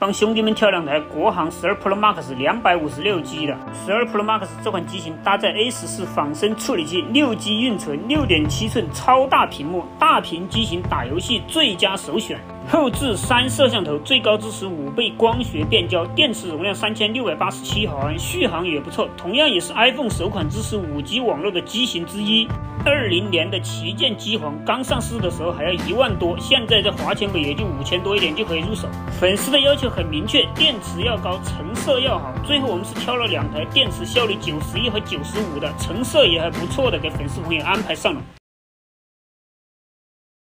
帮兄弟们挑两台国行十二 Pro Max 两百五十六 G 的。十二 Pro Max 这款机型搭载 A 十四仿生处理器，六 G 运存，六点七寸超大屏幕，大屏机型打游戏最佳首选。后置三摄像头，最高支持五倍光学变焦，电池容量三千六百八十七毫安，续航也不错。同样也是 iPhone 首款支持五 G 网络的机型之一。二零年的旗舰机皇刚上市的时候还要一万多，现在在华强北也就五千多一点就可以入手。粉丝的要求很明确，电池要高，成色要好。最后我们是挑了两台电池效率九十一和九十五的，成色也还不错的，给粉丝朋友安排上了。